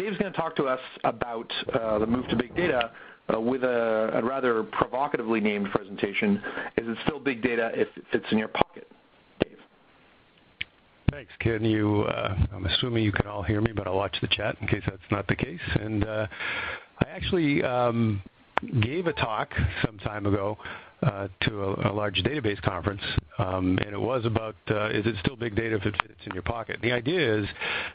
Dave's going to talk to us about uh, the move to big data uh, with a rather provocatively named presentation, Is it still big data if it fits in your pocket? Dave. Thanks. Can you uh I'm assuming you can all hear me, but I'll watch the chat in case that's not the case. And uh, I actually um, gave a talk some time ago to a large database conference, um, and it was about, is it still big data if it fits in your pocket? The idea is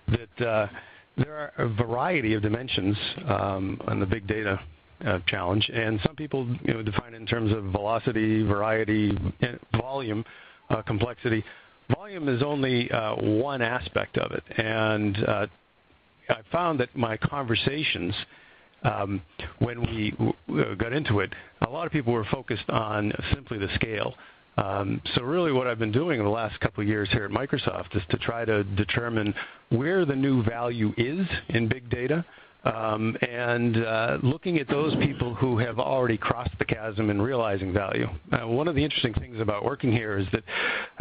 that there are a variety of dimensions um, on the big data uh, challenge, and some people define it in terms of velocity, variety, eh, volume, uh, complexity. Volume is only uh, one aspect of it. And I found that my conversations, um, when we got into it, a lot of people were focused on simply the scale. Um, really what I've been doing in the last couple of years here at Microsoft is to try to determine where the new value is in big data, um, and uh, looking at those people who have already crossed the chasm in realizing value. Uh, one of the interesting things about working here is that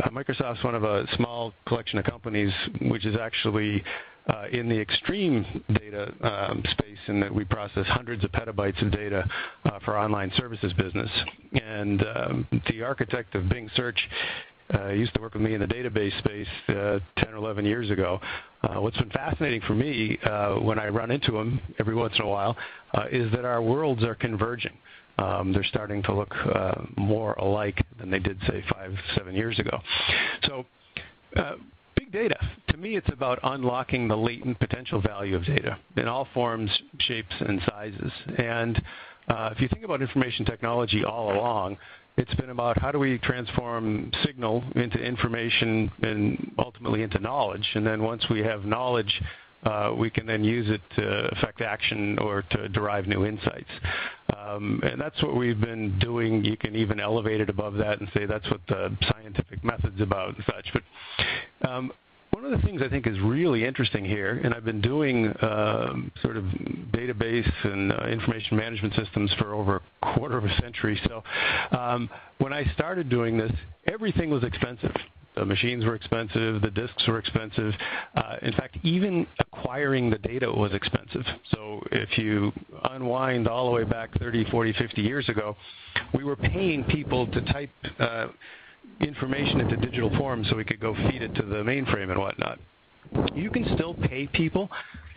uh, Microsoft's one of a small collection of companies which is actually Uh, in the extreme data um, space in that we process hundreds of petabytes of data uh, for online services business. And um, the architect of Bing Search uh, used to work with me in the database space 10 or 11 years ago. What's been fascinating for me when I run into him every once in a while is that our worlds are converging. Um, they're starting to look more alike than they did, say, five, seven years ago. Big data, to me, it's about unlocking the latent potential value of data in all forms, shapes, and sizes. And uh, if you think about information technology all along, it's been about how do we transform signal into information and ultimately into knowledge. And then once we have knowledge, we can then use it to affect action or to derive new insights. Um, and that's what we've been doing. You can even elevate it above that and say that's what the scientific method's about and such. One of the things I think is really interesting here, and I've been doing um, sort of database and uh, information management systems for over a quarter of a century. So um, when I started doing this, everything was expensive. The machines were expensive, the disks were expensive. Uh, in fact, even acquiring the data was expensive. So if you unwind all the way back 30, 40, 50 years ago, we were paying people to type uh, information into digital form so we could go feed it to the mainframe and whatnot. You can still pay people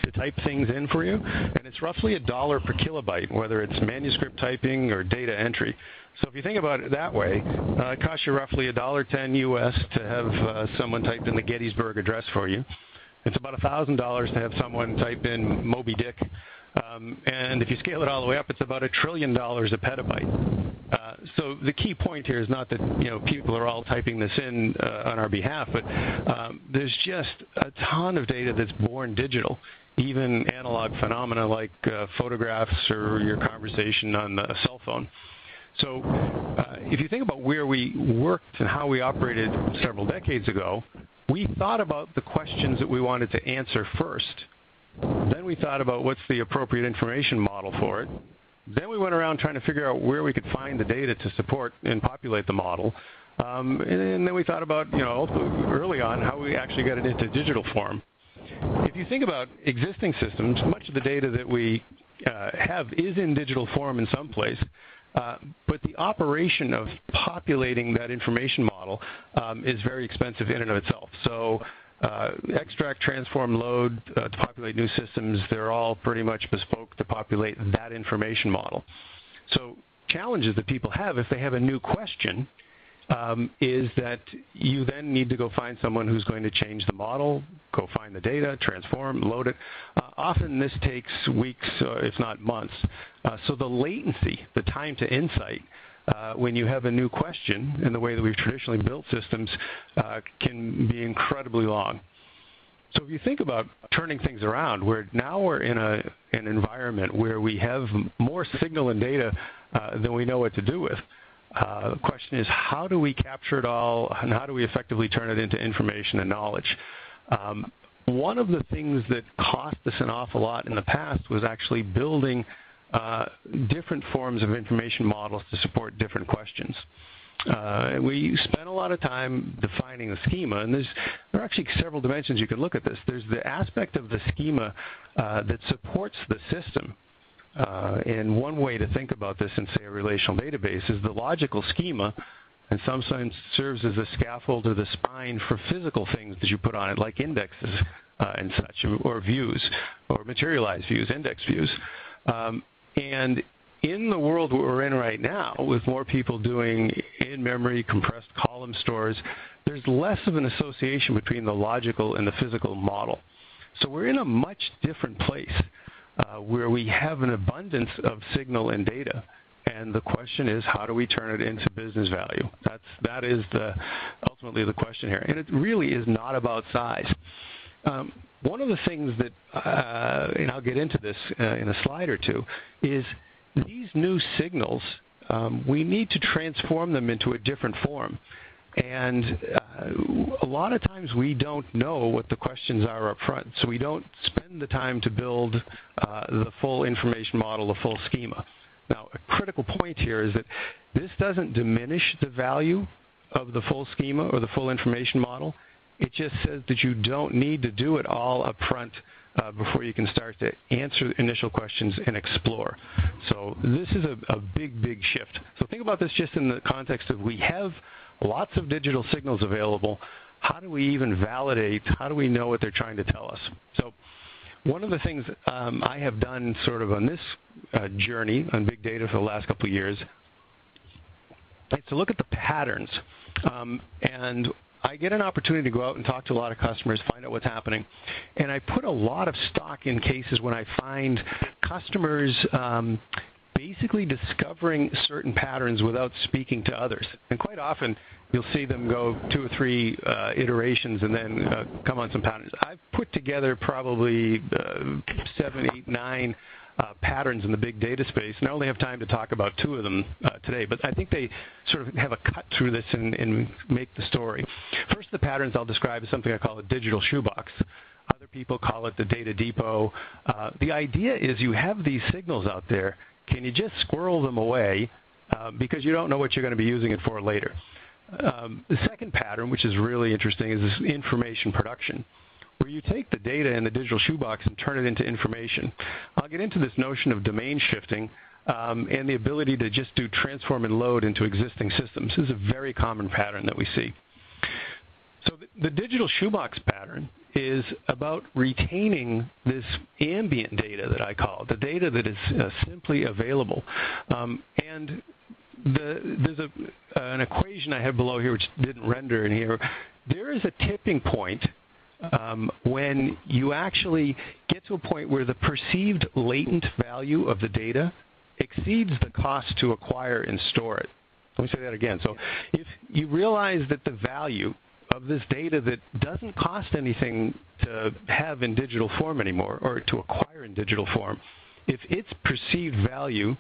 to type things in for you, and it's roughly a dollar per kilobyte, whether it's manuscript typing or data entry. So if you think about it that way, it costs you roughly a dollar ten US to have someone type in the Gettysburg Address for you. It's about a $1,000 to have someone type in Moby Dick. Um, and if you scale it all the way up, it's about a $1 trillion a petabyte. Uh, the key point here is not that you know people are all typing this in uh, on our behalf, but um, there's just a ton of data that's born digital, even analog phenomena like uh, photographs or your conversation on a cell phone. So, if you think about where we worked and how we operated several decades ago, we thought about the questions that we wanted to answer first. then We thought about what's the appropriate information model for it. Then we went around trying to figure out where we could find the data to support and populate the model. Um, and, and then we thought about, you know, early on, how we actually got it into digital form. If you think about existing systems, much of the data that we have is in digital form in some place. Uh, but the operation of populating that information model is very expensive in and of itself. Uh, extract, transform, load uh, to populate new systems, they're all pretty much bespoke to populate that information model. So challenges that people have if they have a new question, um, is that you then need to go find someone who's going to change the model, go find the data, transform, load it. Uh, often this takes weeks, if not months. So the latency, the time to insight, Uh, when you have a new question in the way that we've traditionally built systems, uh, can be incredibly long. So if you think about turning things around, where now we're in an environment where we have more signal and data uh, than we know what to do with. The question is, how do we capture it all, and how do we effectively turn it into information and knowledge? Um, one of the things that cost us an awful lot in the past was actually building different forms of information models to support different questions. Uh, we spent a lot of time defining the schema, and there's, there are actually several dimensions you can look at this. There's the aspect of the schema uh, that supports the system. Uh, and one way to think about this in, say, a relational database is the logical schema and sometimes serves as a scaffold or the spine for physical things that you put on it, like indexes uh, and such, or views, or materialized views, index views. Um, and in the world we're in right now, with more people doing in-memory compressed column stores, there's less of an association between the logical and the physical model. So we're in a much different place uh, where we have an abundance of signal and data. And the question is, how do we turn it into business value? That's that is the ultimately the question here. And it really is not about size. Um, one of the things that, uh, and I'll get into this uh, in a slide or two, is these new signals, um, we need to transform them into a different form. And uh, a lot of times we don't know what the questions are up front, so we don't spend the time to build uh, the full information model, the full schema. Now, a critical point here is that this doesn't diminish the value of the full schema or the full information model. It just says that you don't need to do it all up front uh, before you can start to answer initial questions and explore. So this is a, a big, big shift. So think about this just in the context of we have lots of digital signals available. How do we even validate? How do we know what they're trying to tell us? So one of the things um, I have done sort of on this uh, journey on big data for the last couple of years is to look at the patterns. Um, and I get an opportunity to go out and talk to a lot of customers, find out what's happening. And I put a lot of stock in cases when I find customers um, basically discovering certain patterns without speaking to others. And quite often, you'll see them go two or three uh, iterations and then uh, come on some patterns. I've put together probably uh, seven, eight, nine patterns in the big data space, and I only have time to talk about two of them uh, today, but I think they sort of have a cut through this and, and make the story. First, the patterns I'll describe is something I call a digital shoebox. Other people call it the data depot. Uh, the idea is you have these signals out there. Can you just squirrel them away uh, because you don't know what you're going to be using it for later? Um, the second pattern, which is really interesting, is this information production where you take the data in the digital shoebox and turn it into information. I'll get into this notion of domain shifting um, and the ability to just do transform and load into existing systems. This is a very common pattern that we see. So the, the digital shoebox pattern is about retaining this ambient data that I call the data that is uh, simply available. Um, and the, there's a, uh, an equation I have below here which didn't render in here. There is a tipping point um, when you actually get to a point where the perceived latent value of the data exceeds the cost to acquire and store it. Let me say that again. So if you realize that the value of this data that doesn't cost anything to have in digital form anymore or to acquire in digital form, if its perceived value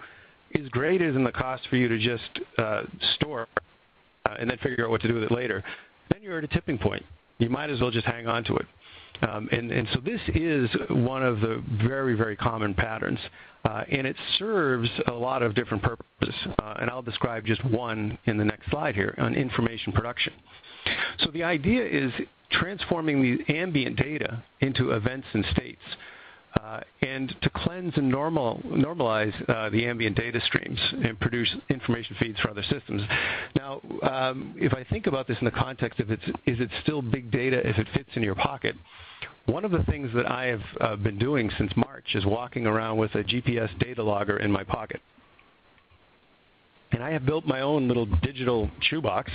is greater than the cost for you to just uh, store uh, and then figure out what to do with it later, then you're at a tipping point you might as well just hang on to it. Um, and, and, so this is one of the very, very common patterns. Uh, and it serves a lot of different purposes. Uh, and I'll describe just one in the next slide here on information production. So the idea is transforming the ambient data into events and states and to cleanse and normal, normalize uh, the ambient data streams and produce information feeds for other systems. Now, um, if I think about this in the context of it's, is it still big data if it fits in your pocket, one of the things that I have uh, been doing since March is walking around with a GPS data logger in my pocket. And I have built my own little digital shoebox,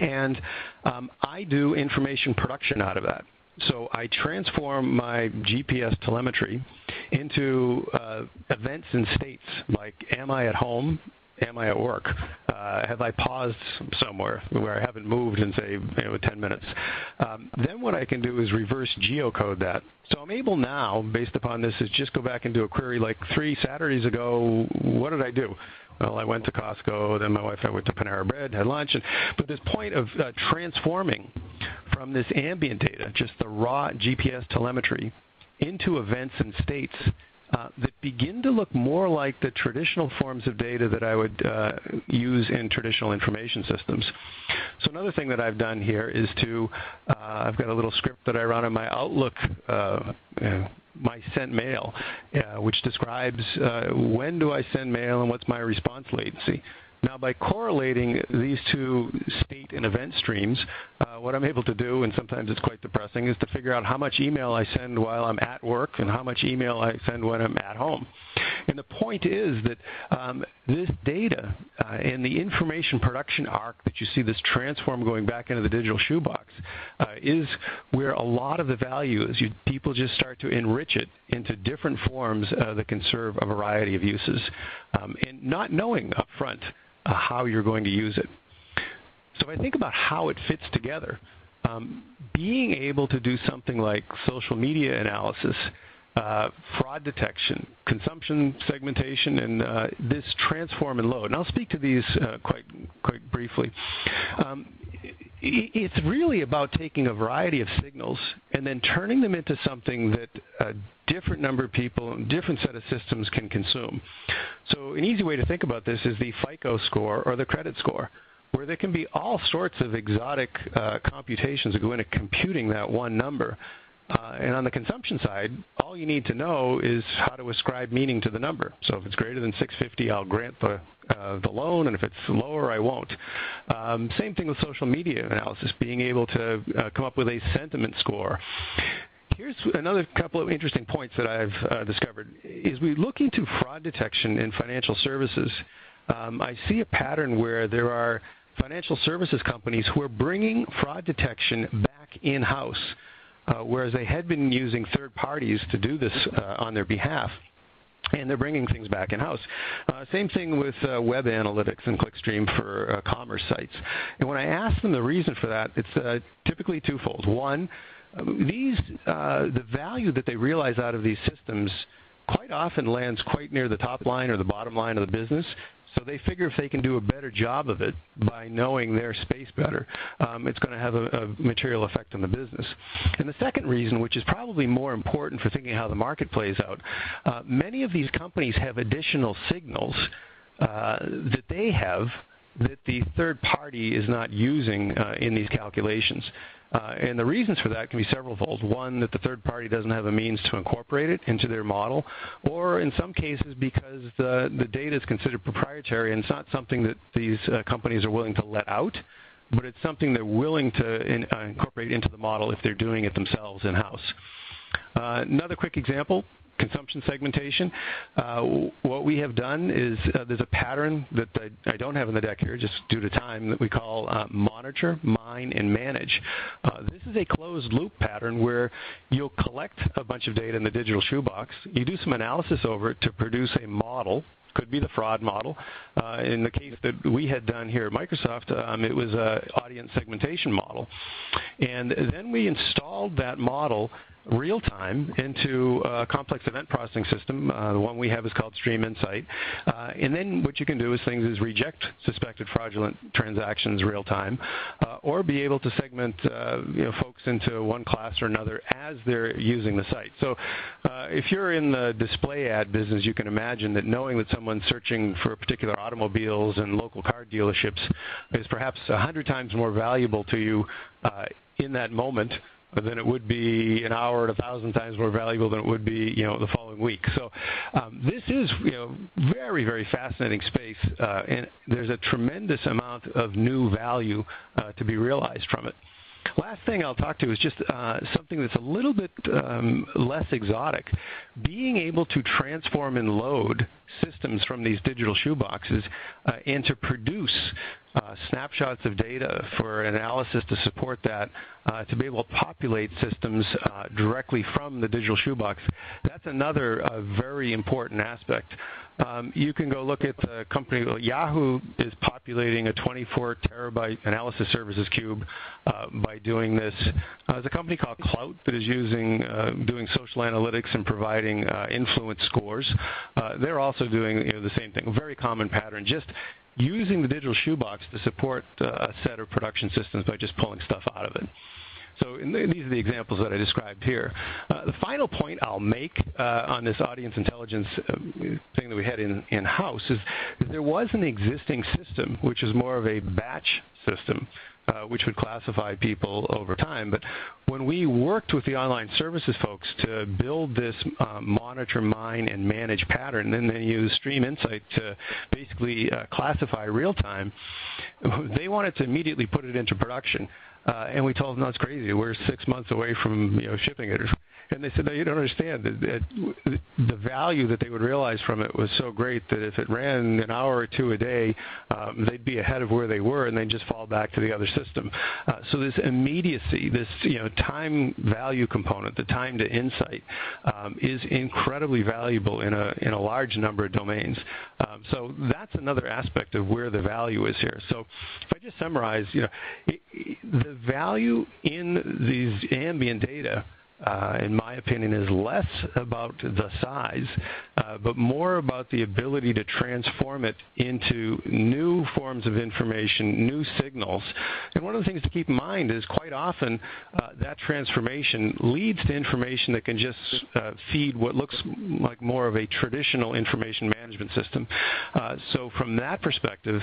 and um, I do information production out of that. So I transform my GPS telemetry into uh, events and states like am I at home? Am I at work? Uh, have I paused somewhere where I haven't moved in, say, you know, 10 minutes? Um, then what I can do is reverse geocode that. So I'm able now, based upon this, is just go back and do a query like three Saturdays ago, what did I do? Well, I went to Costco, then my wife and I went to Panera Bread, had lunch. And, but this point of uh, transforming from this ambient data, just the raw GPS telemetry, into events and states that begin to look more like the traditional forms of data that I would uh, use in traditional information systems. So another thing that I've done here is to, uh, I've got a little script that I run on my Outlook uh, my sent mail, uh, which describes uh, when do I send mail and what's my response latency. Now, by correlating these two state and event streams, uh, what I'm able to do, and sometimes it's quite depressing, is to figure out how much email I send while I'm at work and how much email I send when I'm at home. And the point is that um, this data uh, and the information production arc that you see this transform going back into the digital shoebox uh, is where a lot of the value is. You, people just start to enrich it into different forms uh, that can serve a variety of uses. Um, and not knowing up front how you're going to use it. So if I think about how it fits together, um, being able to do something like social media analysis, uh, fraud detection, consumption segmentation, and uh, this transform and load. And I'll speak to these uh, quite quite briefly. It's really about taking a variety of signals and then turning them into something that a different number of people, different set of systems can consume. So an easy way to think about this is the FICO score or the credit score, where there can be all sorts of exotic uh, computations that go into computing that one number. Uh, and on the consumption side, all you need to know is how to ascribe meaning to the number. So if it's greater than 650, I'll grant the, uh, the loan, and if it's lower, I won't. Um, same thing with social media analysis, being able to uh, come up with a sentiment score. Here's another couple of interesting points that I've uh, discovered. Is we look into fraud detection in financial services, um, I see a pattern where there are financial services companies who are bringing fraud detection back in-house whereas they had been using third parties to do this uh, on their behalf and they're bringing things back in-house. Uh, same thing with uh, web analytics and clickstream for uh, commerce sites. And when I ask them the reason for that, it's uh, typically twofold. One, these uh, the value that they realize out of these systems quite often lands quite near the top line or the bottom line of the business. So they figure if they can do a better job of it by knowing their space better, um, it's going to have a, a, material effect on the business. And the second reason, which is probably more important for thinking how the market plays out, uh, many of these companies have additional signals uh, that they have that the third party is not using uh, in these calculations. Uh, and the reasons for that can be severalfold. One, that the third party doesn't have a means to incorporate it into their model, or in some cases because the, the data is considered proprietary and it's not something that these uh, companies are willing to let out, but it's something they're willing to in, uh, incorporate into the model if they're doing it themselves in-house. Uh, another quick example, consumption segmentation. Uh, what we have done is uh, there's a pattern that I, don't have in the deck here, just due to time, that we call uh, monitor, mine, and manage. This is a closed loop pattern where you'll collect a bunch of data in the digital shoebox. You do some analysis over it to produce a model could be the fraud model. In the case that we had done here at Microsoft, um, it was an audience segmentation model. And then we installed that model real time into a complex event processing system. Uh, the one we have is called StreamInsight. Uh, and then what you can do is things is reject suspected fraudulent transactions real time, uh, or be able to segment uh, you know, folks into one class or another as they're using the site. So uh, if you're in the display ad business, you can imagine that knowing that someone's searching for particular automobiles and local car dealerships is perhaps a hundred times more valuable to you uh, in that moment than it would be an hour and a thousand times more valuable than it would be, you know, the following week. So um, this is, you know, very, very fascinating space, uh, and there's a tremendous amount of new value uh, to be realized from it. Last thing I'll talk to is just uh, something that's a little bit um, less exotic. Being able to transform and load systems from these digital shoeboxes uh, and to produce uh, snapshots of data for analysis to support that, uh, to be able to populate systems uh, directly from the digital shoebox. That's another uh, very important aspect. Um, you can go look at the company. Yahoo is populating a 24 terabyte analysis services cube uh, by doing this. There's a company called Klout that is using doing social analytics and providing influence scores. they're also doing you know, the same thing. A very common pattern. Just using the digital shoebox to support uh, a set of production systems by just pulling stuff out of it. So these are the examples that I described here. Uh, the final point I'll make uh, on this audience intelligence uh, thing that we had in, in-house is there was an existing system, which is more of a batch system, uh, which would classify people over time. But when we worked with the online services folks to build this uh, monitor, mine, and manage pattern, and then use StreamInsight to basically uh, classify real time, they wanted to immediately put it into production. Uh, and we told them that's crazy. We're six months away from you know shipping it and they said, no, you don't understand. The, the value that they would realize from it was so great that if it ran an hour or two a day, um, they'd be ahead of where they were, and they'd just fall back to the other system. Uh, so this immediacy, this you know time value component, the time to insight, um, is incredibly valuable in a in a large number of domains. Um, so that's another aspect of where the value is here. So if I just summarize, you know, it, the value in these ambient data uh, in my opinion, is less about the size, uh, but more about the ability to transform it into new forms of information, new signals. And one of the things to keep in mind is quite often uh, that transformation leads to information that can just uh, feed what looks like more of a traditional information management system. Uh, so from that perspective,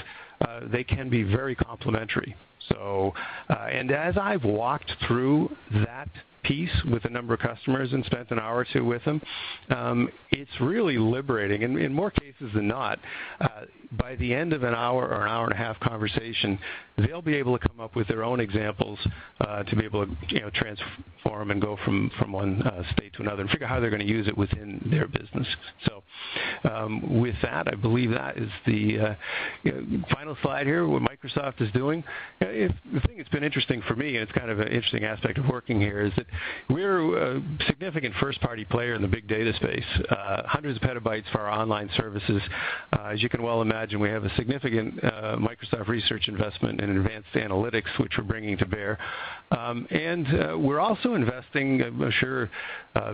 uh, they can be very complementary. So, and as I've walked through that piece with a number of customers and spent an hour or two with them, um, it's really liberating. And in more cases than not, uh, by the end of an hour or an hour and a half conversation, they'll be able to come up with their own examples uh, to be able to you know, transform and go from, from one uh, state to another and figure out how they're going to use it within their business. So um, with that, I believe that is the uh, you know, final slide here, what Microsoft is doing. If, the thing that's been interesting for me, and it's kind of an interesting aspect of working here, is that we're a significant first-party player in the big data space, uh, hundreds of petabytes for our online services. Uh, as you can well imagine, we have a significant uh, Microsoft research investment in advanced analytics, which we're bringing to bear. Um, and we're also investing, I'm sure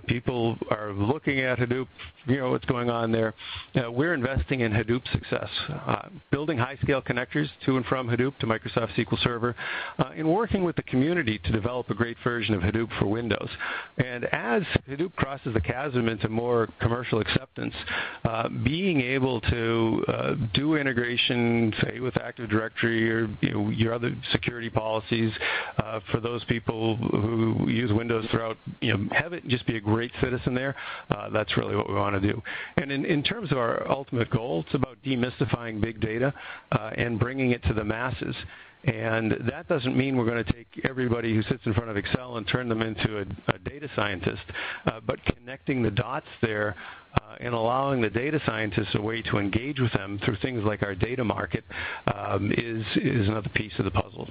people are looking at Hadoop, you know what's going on there. We're investing in Hadoop success, building high-scale connectors to and from Hadoop to Microsoft SQL Server, and working with the community to develop a great version of Hadoop for Windows. And as Hadoop crosses the chasm into more commercial acceptance, uh, being able to uh, do integration, say, with Active Directory or you know, your other security policies for those people who use Windows throughout, you know, have it just be a great citizen there. that's really what we want to do. And in, in terms of our ultimate goal, it's about demystifying big data uh, and bringing it to the masses. And that doesn't mean we're going to take everybody who sits in front of Excel and turn them into a, data scientist, uh, but connecting the dots there uh, and allowing the data scientists a way to engage with them through things like our data market um, is, is another piece of the puzzle.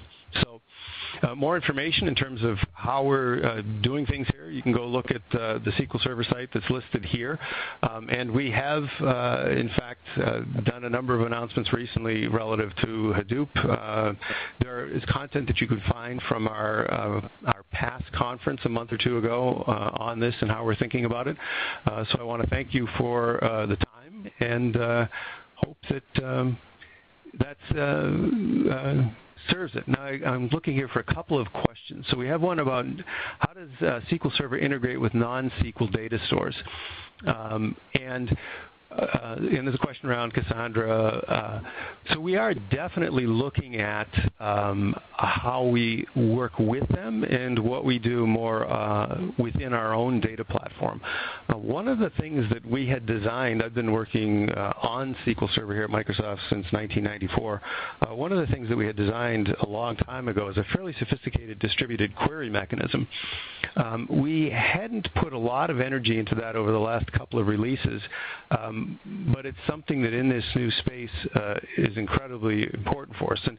Uh, more information in terms of how we're uh, doing things here, you can go look at uh, the SQL Server site that's listed here. Um, and we have, uh, in fact, uh, done a number of announcements recently relative to Hadoop. Uh, there is content that you can find from our, our past conference a month or two ago on this and how we're thinking about it. so I want to thank you for the time and hope that um, that's serves it. Now I, am looking here for a couple of questions. So we have one about how does uh, SQL Server integrate with non-SQL data stores? Um, and and there's a question around Cassandra. Uh, so we are definitely looking at um, how we work with them and what we do more uh, within our own data platform. Uh, one of the things that we had designed, I've been working uh, on SQL Server here at Microsoft since 1994. Uh, one of the things that we had designed a long time ago is a fairly sophisticated distributed query mechanism. Um, we hadn't put a lot of energy into that over the last couple of releases. But it's something that in this new space uh, is incredibly important for us. And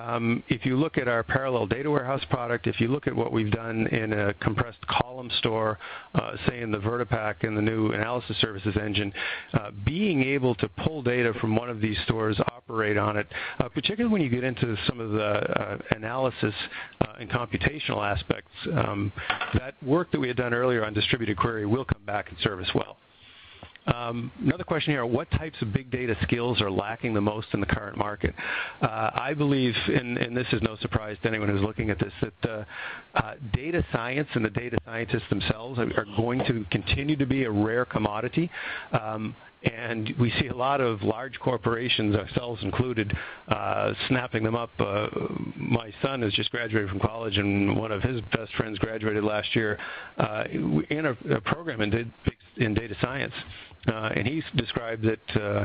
um, if you look at our parallel data warehouse product, if you look at what we've done in a compressed column store, uh, say in the VertiPaq and the new analysis services engine, uh, being able to pull data from one of these stores, operate on it, uh, particularly when you get into some of the uh, analysis uh, and computational aspects, um, that work that we had done earlier on distributed query will come back and serve us well. Um, another question here, what types of big data skills are lacking the most in the current market? Uh, I believe, and, this is no surprise to anyone who's looking at this, that uh, uh, data science and the data scientists themselves are, going to continue to be a rare commodity. Um, and we see a lot of large corporations, ourselves included, snapping them up. My son has just graduated from college, and one of his best friends graduated last year in a, program in data science. Uh, and he described that uh,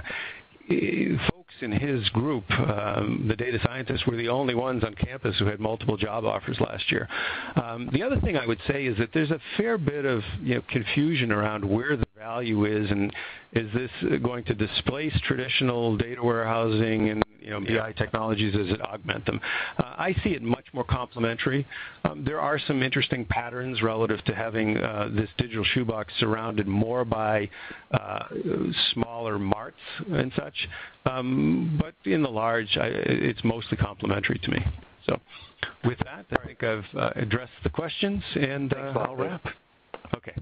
folks in his group, um, the data scientists, were the only ones on campus who had multiple job offers last year. Um, the other thing I would say is that there's a fair bit of you know, confusion around where the value is, and is this going to displace traditional data warehousing and you know, BI technologies as it augment them? Uh, I see it much more complementary. Um, there are some interesting patterns relative to having uh, this digital shoebox surrounded more by uh, smaller marts and such. Um, but in the large, I, it's mostly complementary to me. So with that, I think I've uh, addressed the questions, and uh, I'll wrap. Okay.